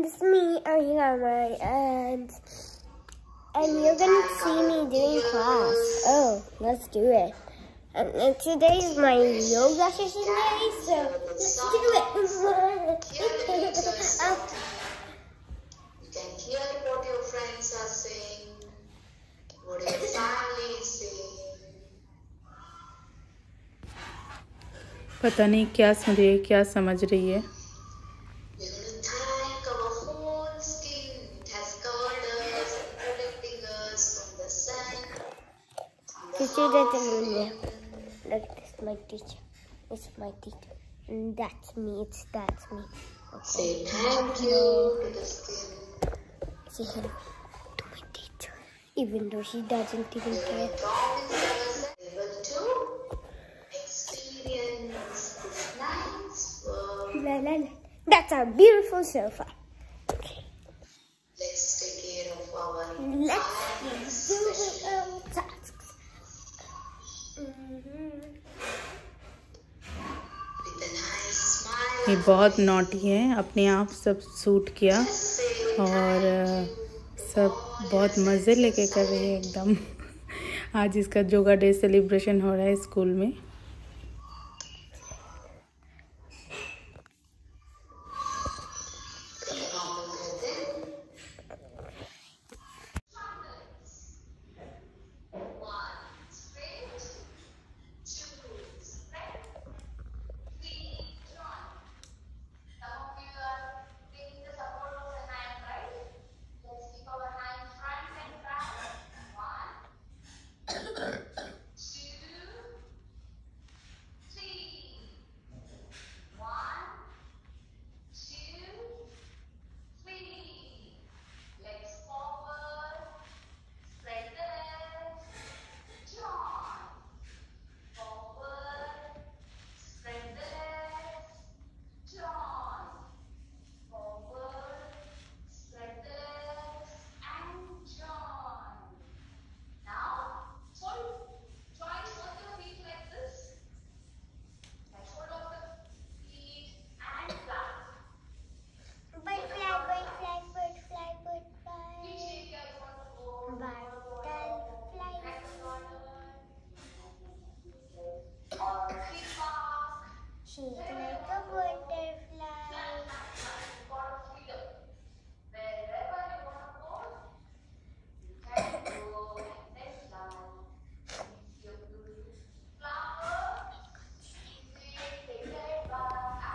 and it's me, Ariana, and and you're gonna see me doing class. Oh, let's do it. And, and today is my yoga session day, so let's do it. Uh, You can hear what your friends are saying, what your family is saying. पता नहीं क्या सुन रही है क्या समझ रही है my teacher. And that's me. It's that's me. Say thank you to the skin. Say hello to my teacher. Even though she doesn't even care. promise ourselves able to experience this nice world. La, la, la. That's our beautiful sofa. Okay. Let's take care of our Let's ये बहुत naughty है। अपने आप सब suit किया और सब बहुत मज़े लेके कर रहे हैं एकदम। आज इसका योगा डे सेलिब्रेशन हो रहा है स्कूल में।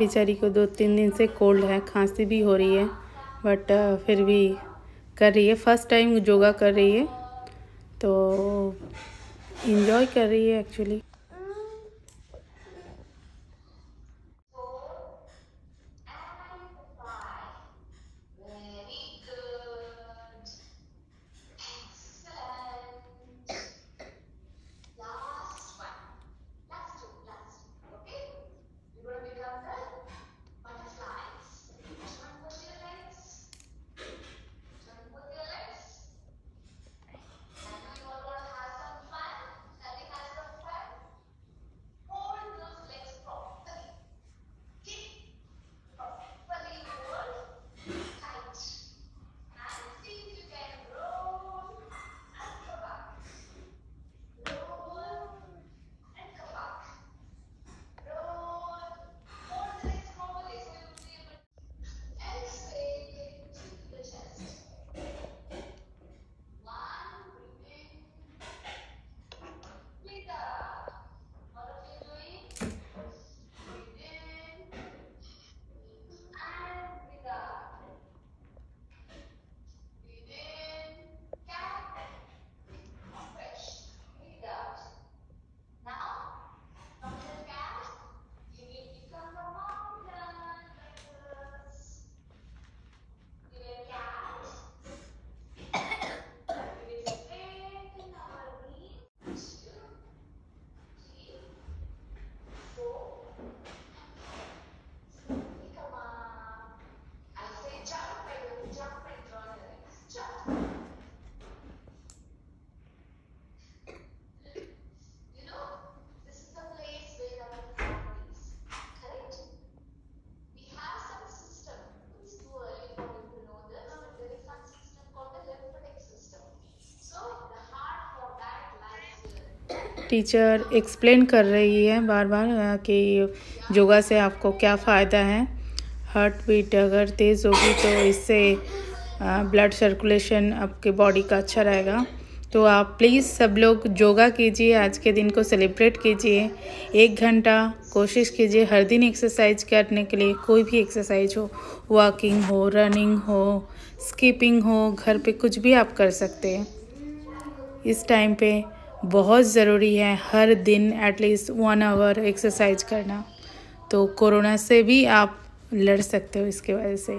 बेचारी को दो तीन दिन से कोल्ड है, खांसी भी हो रही है बट फिर भी कर रही है। फ़र्स्ट टाइम योगा कर रही है तो इन्जॉय कर रही है एक्चुअली टीचर एक्सप्लेन कर रही है बार बार कि योगा से आपको क्या फ़ायदा है? हार्ट बीट अगर तेज़ होगी तो इससे ब्लड सर्कुलेशन आपके बॉडी का अच्छा रहेगा। तो आप प्लीज़ सब लोग योगा कीजिए, आज के दिन को सेलिब्रेट कीजिए। एक घंटा कोशिश कीजिए, हर दिन एक्सरसाइज करने के लिए, कोई भी एक्सरसाइज हो वॉकिंग हो रनिंग हो स्कीपिंग हो, घर पे कुछ भी आप कर सकते हैं। इस टाइम पे बहुत ज़रूरी है हर दिन एटलीस्ट वन आवर एक्सरसाइज करना। तो कोरोना से भी आप लड़ सकते हो इसके वजह से।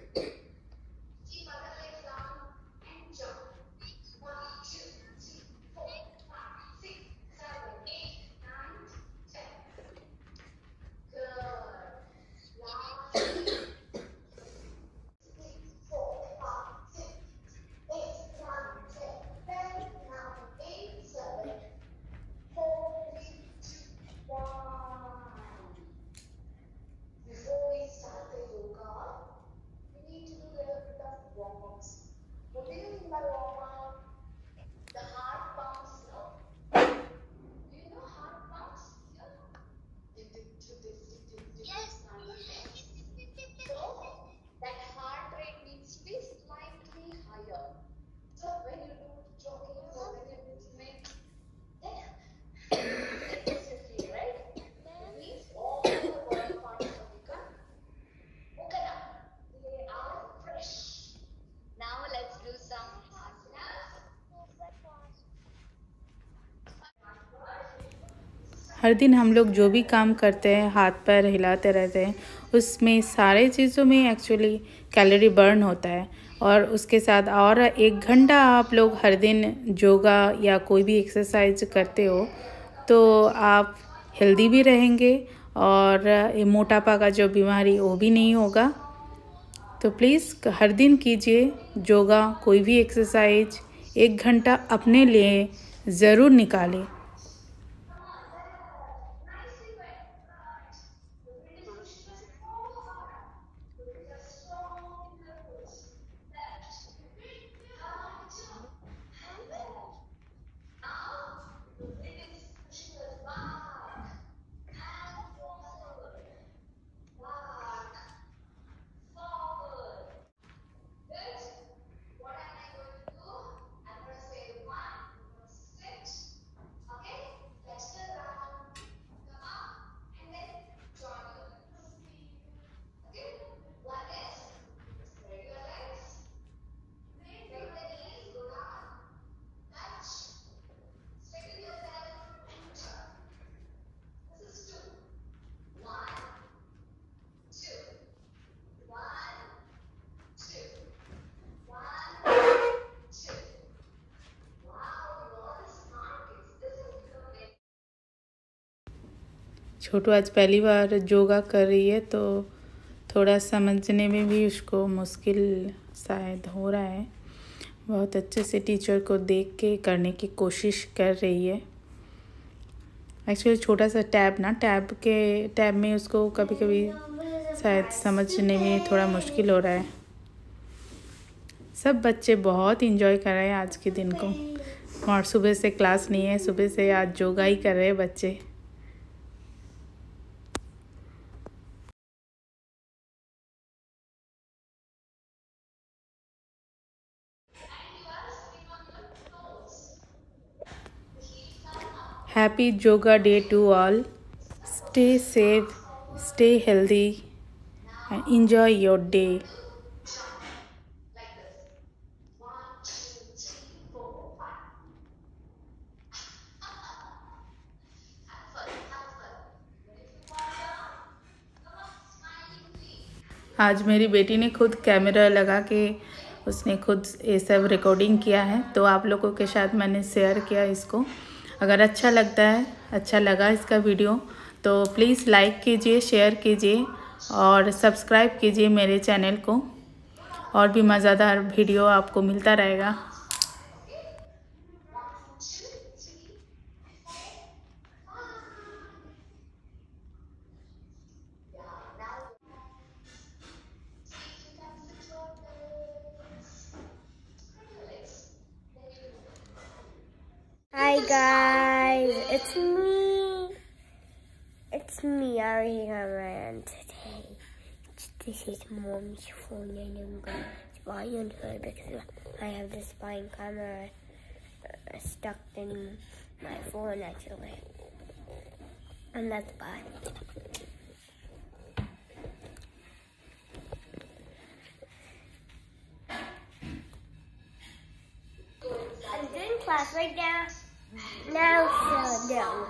हर दिन हम लोग जो भी काम करते हैं, हाथ पैर हिलाते रहते हैं, उसमें सारे चीज़ों में एक्चुअली कैलोरी बर्न होता है। और उसके साथ और एक घंटा आप लोग हर दिन योगा या कोई भी एक्सरसाइज करते हो तो आप हेल्दी भी रहेंगे और मोटापा का जो बीमारी वो भी नहीं होगा। तो प्लीज़ हर दिन कीजिए योगा कोई भी एक्सरसाइज एक घंटा अपने लिए ज़रूर निकालें। छोटू आज पहली बार योगा कर रही है तो थोड़ा समझने में भी उसको मुश्किल शायद हो रहा है। बहुत अच्छे से टीचर को देख के करने की कोशिश कर रही है। एक्चुअली छोटा सा टैब ना टैब के टैब में उसको कभी कभी शायद समझने में थोड़ा मुश्किल हो रहा है। सब बच्चे बहुत इंजॉय कर रहे हैं आज के दिन को। और सुबह से क्लास नहीं है, सुबह से आज योगा ही कर रहे हैं बच्चे। Happy Yoga Day to all. Stay safe, stay healthy, and enjoy your day. आज मेरी बेटी ने खुद कैमरा लगा के उसने खुद ये सब रिकॉर्डिंग किया है तो आप लोगों के साथ मैंने शेयर किया इसको अगर अच्छा लगता है अच्छा लगा इसका वीडियो तो प्लीज़ लाइक कीजिए शेयर कीजिए और सब्सक्राइब कीजिए मेरे चैनल को। और भी मज़ेदार वीडियो आपको मिलता रहेगा। It's me. It's me, Ariana Rand today. This is mom's phone and I'm going to spy on her because I have the spying camera uh, stuck in my phone actually. And that's bad. I'm doing class right now. Now, so no.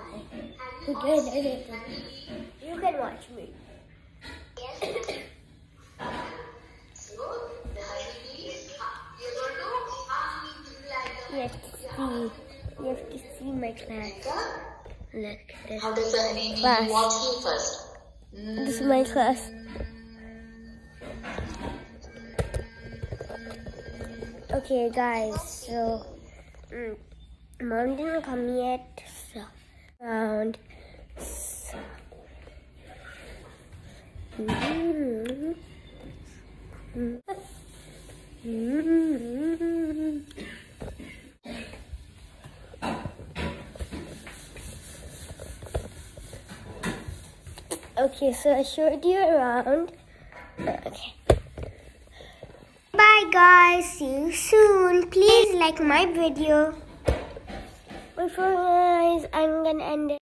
you can watch me. You have to see. You have to see my class. Look, this How does the baby Class. walk you first? This is my class. Okay, guys, so mm, mom didn't come yet, so around. So. Okay, so I showed you around. Okay. Bye guys, see you soon. Please like my video. Before guys, I'm gonna end it.